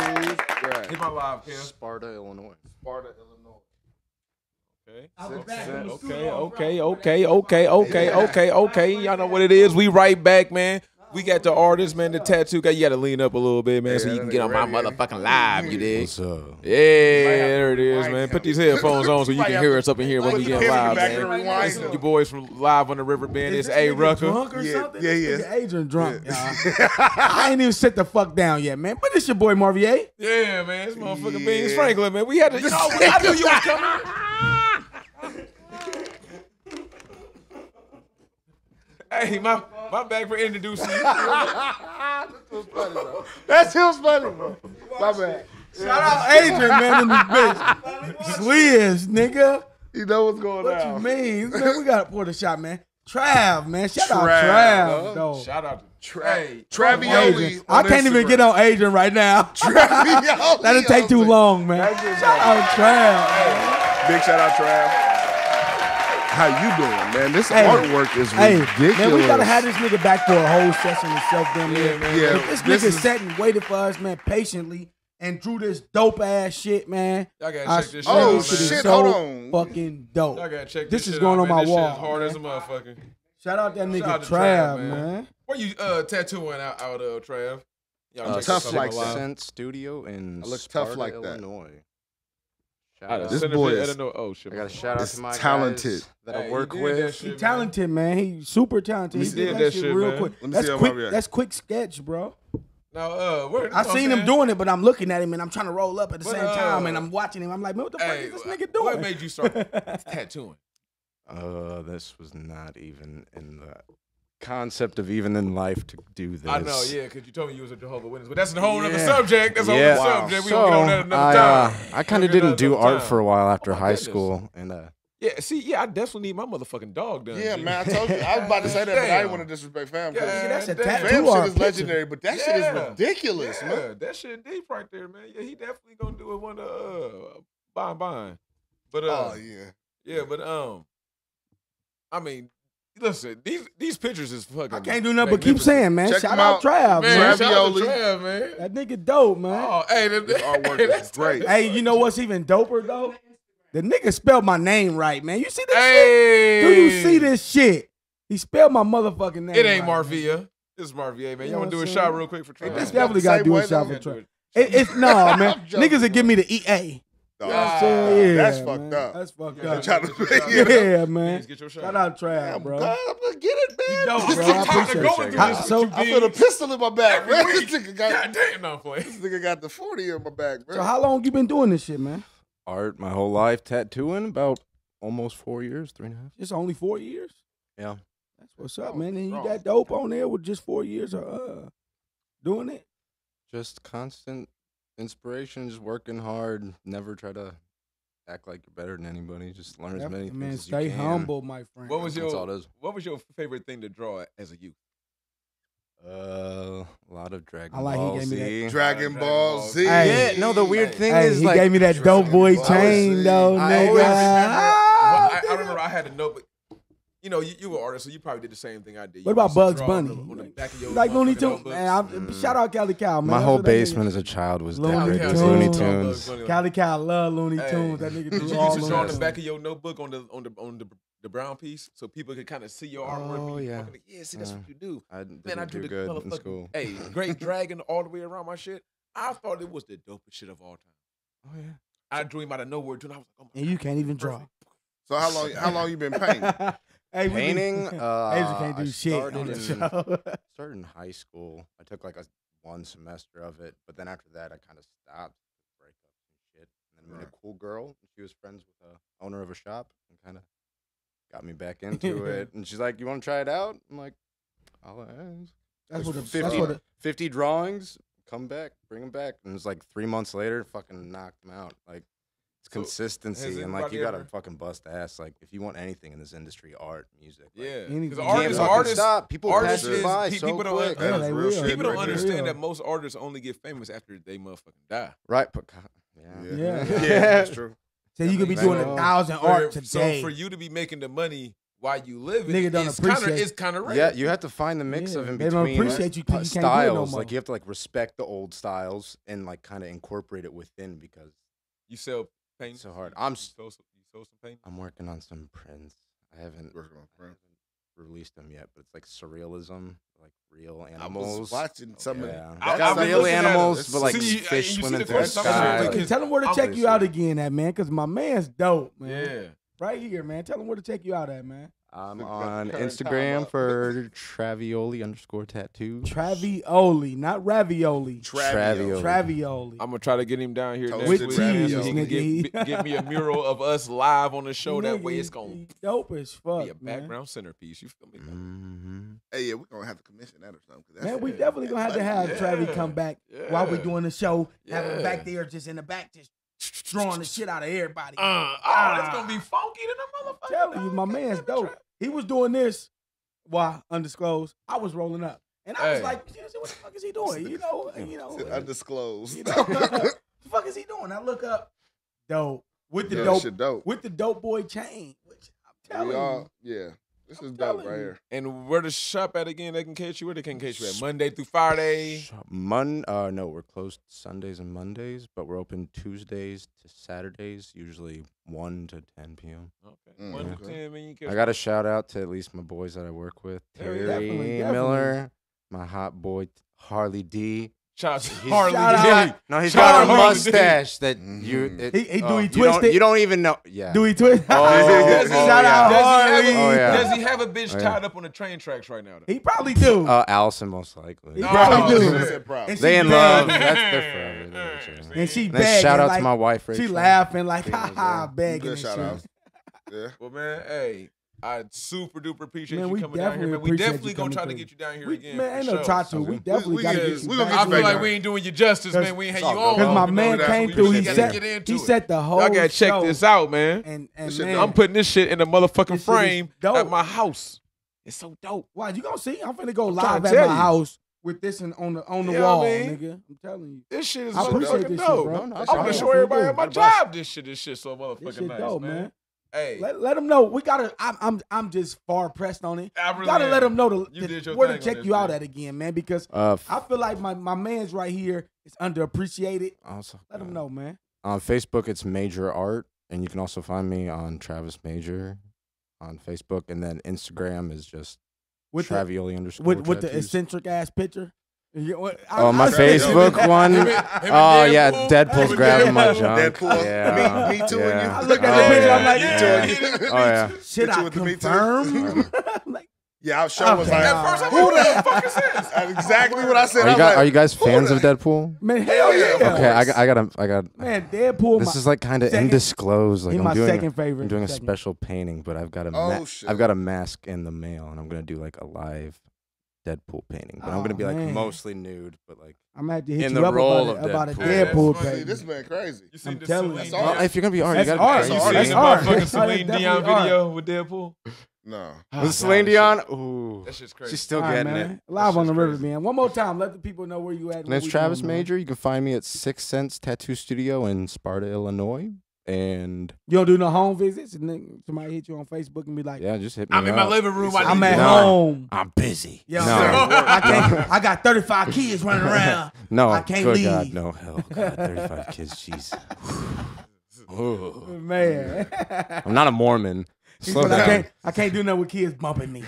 Steve. Right. Hit my live, Cam. Sparta, Illinois. Sparta, Illinois. Okay. Okay, okay, okay, okay, okay, okay, okay. Y'all know what it is. We right back, man. We got the artist, man, the tattoo guy. You got to lean up a little bit, man, so you can get on my nigga motherfucking live. You dig? What's up? Yeah, there it is, man. Put these headphones on so you can hear us up in here when we get pin in the live, back man. rewind This is your boys from live on the Riverbend. It's A Rucker. drunk or Yeah, something? yeah, This yeah. Adrian drunk, y'all. I ain't even sit the fuck down yet, man. But it's your boy Marvia. Yeah, man. This motherfucking Yeah. Beanz Franklin, man. We had to, you know, I knew you was coming. hey, my my bad for introducing you. That's him funny, bro. My bad. Shout out Adrian, man, in this bitch. Sliz, nigga. You know what's going What on. What you mean? Man, we gotta pour the shot, man. Trav, man. Shout out Trav, Trav, though. Shout out to Tra- Hey, Travioli. I can't even get on Adrian right now. Travioli. That'll take too long, man. Shout out Trav. Big shout out, Trav. How you doing, man? This Hey. artwork is Hey, ridiculous. man, we gotta have this nigga back for a whole session himself, damn near. man. Yeah, This this nigga is- sat and waited for us, man, patiently, and drew this dope ass shit, man. Y'all gotta I check this shit Oh, this shit is so hold on. fucking dope. Y'all gotta check This this, is going out, on my this wall, Shit is hard man. as a motherfucker. Shout out that nigga out Trav, Trav, man. man. Where you uh tattooing out, out of Trav? Y'all Uh, tough like out that. live. Scent Studio in I look tough Sparta, like that. Illinois. Out Shout out. This Centerville, boy is- Illinois. Oh shit. I got a shout out It's to my talented. guys that Hey, I work did with. shit, He talented, man. He super talented. He, He did, that, shit, real man. quick. Let me That's see quick. That's quick sketch, bro. Now, uh, where, I seen him doing it, but I'm looking at him and I'm trying to roll up at the But, same time, uh, and I'm watching him. I'm like, man, what the fuck is this uh, nigga doing? What made you start tattooing? Uh, this was not even in the concept of even in life to do this. I know, yeah, because you told me you was a Jehovah Witness, but that's a whole other subject. That's a whole other Wow. subject. We so gonna get on that another I, time. uh, I kind of didn't do art time. for a while after Oh, high goodness. school, and uh, Yeah, see, yeah, I definitely need my motherfucking dog done. Yeah, G. man, I told you. I was about to say that, but I didn't want to disrespect fam. 'cause Yeah, that's a tattoo Fam art shit is picture. legendary, but that shit is ridiculous, yeah, man. that shit deep right there, man. Yeah, he definitely gonna do it one of uh buying buying. But uh Oh yeah. yeah, but um I mean, listen, these these pictures is fucking I can't do nothing but keep saying, man. Check Shout him out out. Trav, Man, man. shout out to Ravioli. Trav, man. That nigga dope, man. Oh, hey, that, This artwork hey, is that's great. Hey, you know what's even doper though? The nigga spelled my name right, man. You see this shit? Do you see this shit? He spelled my motherfucking name. It ain't right, man. Marvia. This is Marvia, man. You Y'all know wanna do a shot real quick for Trav? It's It's definitely got to do a shot for do Trav. it. It, it's no, man. Niggas would give me the EA. Dog. You know what I'm saying? That's Yeah, fucked man. up. That's fucked Yeah, up. trying to- get your. Yeah, man. Please get your shot. Shout out Trav, I'm bro. glad I'm gonna get it, man. dope, This bro. nigga I tired of appreciate going you. through this. so- I feel a pistol in my back, man. Every This week. nigga got God damn, no play. this nigga got the forty in my back, bro. So how long you been doing this shit, man? art my whole life, tattooing about almost four years, three and a half. It's only four years. Yeah. That's what's up, Oh, man. And you got dope on there with just four years of uh doing it. Just constant inspiration, just working hard. Never try to act like you're better than anybody. Just learn as many Definitely, things man, as you can. Stay humble, my friend. What was That's your all it is. What was your favorite thing to draw as a youth? Uh, a lot of Dragon I like he Ball gave me that- Z. Dragon Dragon Ball Ball Z. Hey. Yeah, no, the weird Hey. thing Hey, is he like gave me that dope boy Ball chain Z. though, I nigga. always remember- Ah, Well, I, I nigga. remember I had a notebook. You know, you, you were an artist, so you probably did the same thing I did. You What about Bugs draw on Bunny? the- on the back of your like Looney Tunes, man. I'm, Mm. Shout out Cali Cow, man. my whole what that nigga- basement as a child was Looney decorated with Tunes. Looney Tunes. Tunes. Cali Cow love Looney Hey. Tunes. That nigga Did do you all used to draw on the back of your notebook on the on the on the, the brown piece so people could kind of see your artwork? Oh, yeah. fucking- yeah. See, that's Yeah. what you do. I didn't Man, I do do the good in school. Hey, Great Dragon all the way around my shit. I thought it was the dopest shit of all time. Oh yeah. I dream out of nowhere, too. And I was like, oh my And you can't even draw. So how long how long you been painting? hey, we Painting. Uh, can't do I shit on started the in- show. started in high school. I took like a one semester of it, but then after that, I kind of stopped breakups and shit. And then I met a cool girl. She was friends with the owner of a shop and kind of got me back into it. And she's like, "You want to try it out?" I'm like, "I'll ask." That's what. The, that's what. The, 50 drawings. Come back, bring them back, and it's like three months later, fucking knocked them out. Like it's So, consistency, and like you gotta ever- fucking bust ass. Like if you want anything in this industry, art, music, like, Yeah. Anything. Because artists, artists, stop. People artists pass you is- by pe- so people don't- quick. Yeah, That is they real people don't understand Yeah. that most artists only get famous after they motherfucking die. Right, but co- yeah, Yeah, Yeah. yeah, that's true. so you could be makes doing a thousand For- art So for you to be making the money while you live, it, Nigga don't it's kind of it's kind of rare. Yeah, you have to find the mix Yeah, of in they don't between appreciate you 'cause st- you can't no styles. like you have to like respect the old styles and like kind of incorporate it within because You sell paint. So hard. I'm you s- sell, you sold some paintings? I'm working on some prints. I haven't, Working on I prints. haven't released them yet, but it's like surrealism, like real I animals. was watching some Yeah. of I- that. I've real animals, but like See, uh, you- fish you see swimming the through the sky. saying? like- Tell them where to I'm check you out again at, man, because my man's dope, man. Yeah. Right here, man. Tell them where to check you out at, man. I'm on Instagram for Travioli underscore tattoo. Travioli, not ravioli. Travioli. Travioli. I'm gonna try to get him down here next With week. cheese, man, so he nigga. can get, get me a mural of us live on the show. That way, it's gonna he dope as fuck, be a man. background centerpiece. You feel me? hmm Hey, yeah, we're gonna have to commission that or something. that's- Man, we definitely gonna have to have Yeah. Travi come back while we Yeah. doing the show. Have him back there, just in the back, just drawing the shit out of everybody. Uh, oh, that's gonna be funky to the motherfucker. telling you, my man's dope. He was doing this while undisclosed. I was rolling up, and I was like, "What the fuck is he doing?" You know, you know, It's undisclosed. you know, what the fuck is he doing? I look up, dope with the Yeah, dope dope. with the dope boy chain. Which I'm telling We all, you, yeah. This is dope right here. And where to shop at again? They can catch you. Where they can catch you at? Monday through Friday. Mon uh no, we're closed Sundays and Mondays, but we're open Tuesdays to Saturdays, usually one to ten PM. Okay. Mm, One to ten, man. You catch I got to shout out to at least my boys that I work with. Yeah, Terry definitely, definitely. Miller, my hot boy Harley D. Shout out to He's- Harley. Shout out. No, he's Shout got a out Harley D. mustache that you. It, He- he- do he you twist don't- it? You don't even know. Yeah. do he twist? Oh, Does he- oh, Shout yeah. out Does he, Harley. have a, Oh, yeah. does he have a bitch Oh, yeah. tied up on the train tracks right now? Though? He probably do. Uh, Allison most likely. He No, probably shit. do. That's it, proud. And she They in love. That's their forever. And she And then begging. shout out like, to my wife, Rachel. She laughing like, Yeah, ha ha, begging. Good shout out. Yeah. Well, man, hey, I super duper appreciate Man, you coming down here, man. We definitely gonna coming try to get you down here We, again. man, ain't no sure. try to. Sounds We good. definitely We got to get- get we you gonna back. I feel like there. we ain't doing you justice, man. We ain't had you all on. Because my man came we through. He gotta set, he it. set the whole Y'all gotta check show. this out, man. And, and This shit man. I'm putting this shit in the motherfucking This shit is frame at my house. It's so dope. Why you gonna see? I'm finna go I'm live at my you. house with this in, on the on the You know what wall, I mean? nigga. I'm telling you. This shit is I so appreciate fucking this shit, dope. bro. No, no, I'm gonna show everybody at my job this shit. This shit so This motherfucking shit nice, dope, man. man. Hey, Let, let them know. We gotta. I'm I'm I'm just far pressed on it. I really gotta am. let them know to, You to- where to check this, you out man. at again, man. Because Uh, f- I feel like my my man's right here is underappreciated. also, Let them know, man. On Facebook, it's Major Art, and you can also find me on Travis Major on Facebook, and then Instagram is just With the, Travioli underscore. with with the eccentric ass picture. You- what- I- Oh, my I said it. Facebook one. Him and- him and Oh yeah, Deadpool. Deadpool's Him grabbing my and junk. Deadpool. Yeah, Me- me too, and you. yeah. I looked at Oh, the picture. yeah. I'm like, Yeah. Yeah. Oh yeah. Should Hit you I with the Me Too. confirm? I'm like, Yeah, our show was Okay. like, At first, I'm who like, the what the fuck is this? That's exactly what I said. Are I you was guys, like, are you guys who fans the- of Deadpool? man, hell oh, yeah. Okay, I got, I got, a, I got. Man, Deadpool. This my, is like kind of second- undisclosed. Like he I'm my doing, second favorite. I'm doing a second. special painting, but I've got a, Oh, ma- shit. I've got a mask in the mail, and I'm gonna do like a live Deadpool painting. But I'm Oh, gonna be like man. mostly nude, but like. I'm gonna have to hit in you the up role about, of it, about a Deadpool. Yeah, Deadpool that's this man crazy. You seen I'm the telling Celine you. That's Dion- if you're gonna be art, That's you gotta art. be That's You art. seen That's the art. motherfucking That's Celine definitely Dion art. video with Deadpool? No. Oh, ah, With Celine God, Dion, shit- ooh, That shit's crazy. she's still All right, getting man. it. Live on the shit's river, crazy. man. One more time. Let the people know where you at. and And it's we Travis doing, man. Major. You can find me at Six Sense Tattoo Studio in Sparta, Illinois. And You don't do no home visits? And then somebody hit you on Facebook and be like, yeah, just hit me I'm in my living room. I I'm at. No. home. I'm busy. Yo, no, I can't. I got 35 kids running around. no, I can't good leave. God, no hell, God, 35 kids, jeez. Ooh. Man. I'm not a Mormon. Slow said, I can't. I can't do nothing with kids bumping me.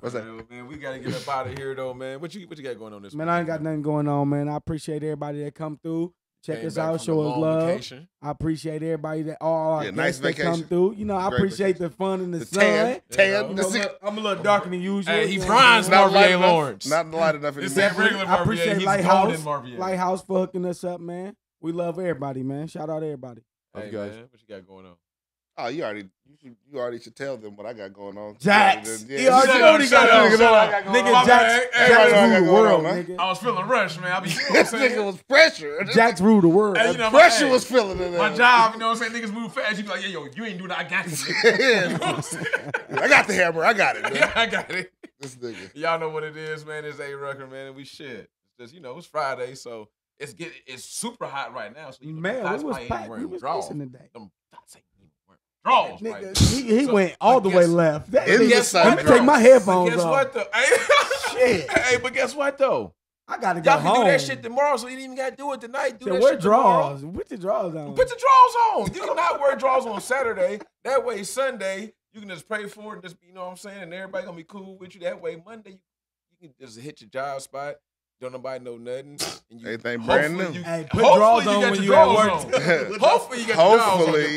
What's that? Yo, man, we gotta get up out of here though, man. What you what you got going on this Man, week? I ain't got nothing going on, man. I appreciate everybody that come through. Check Came us out, show us love. vacation. I appreciate everybody that all our Yeah, nice guests that come through. You know, I Great appreciate vacation. the fun in the, The sun. tan. You Tan. know? I'm, a That's little, it. I'm a little darker than usual. Hey, he you know bronzed Not light Marvia enough- Lawrence. Not light enough It's anymore. that regular I appreciate He's Lighthouse. Lighthouse for hooking us up, man. We love everybody, man. Shout out to everybody. Hey, Love you guys. man, what you got going on? Oh, you already, you, should, you already should tell them what I got going on. Jax. Yeah, He already Shut know what he shut got up, on. Nigga, My Jax, bad. Jax Everybody I rule the world, on, man. nigga. I was feeling rushed, man. I be, you know This nigga saying? was pressure. Jax rule the world. Hey, you know, pressure hey, was feeling it. My job, you know what I'm saying? Niggas move fast. You be like, yeah, yo, you ain't do that. I got you. You know I'm saying? I got the hammer. I got it. Man. yeah, I got it. This nigga. Y'all know what it is, man. It's A Rucker, man, and we shit. It's just, you know, it's Friday, so it's get it's super hot right now. So you know, Man, the we was ain't packed. We wearing was draws. pissing today. Them thoughts ain't even wearing draws Nigga, he, he So, went all but the way left. That nigga- the let me bro. take my But headphones guess off. what though? Hey, Shit. hey, but guess what though? I gotta go Y'all can home. do that shit tomorrow, so you didn't even gotta do it tonight. Do So that wear shit tomorrow. drawers. Put your draws on. Put your drawers on. You cannot wear draws on Saturday. That way, Sunday, you can just pray for it and just, you know what I'm saying? And everybody gonna be cool with you. That way, Monday, you can just hit your job spot. Don't nobody know nothing. And you, Everything brand new. You, Hey, put hopefully drawers you on got when your you at drawers work. on. hopefully you got your drawers on Hopefully.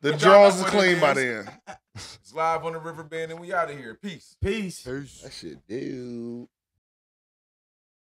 The But drawers know is clean by then. It's live on the Riverbend, and we out of here. Peace. Peace. That shit, dude.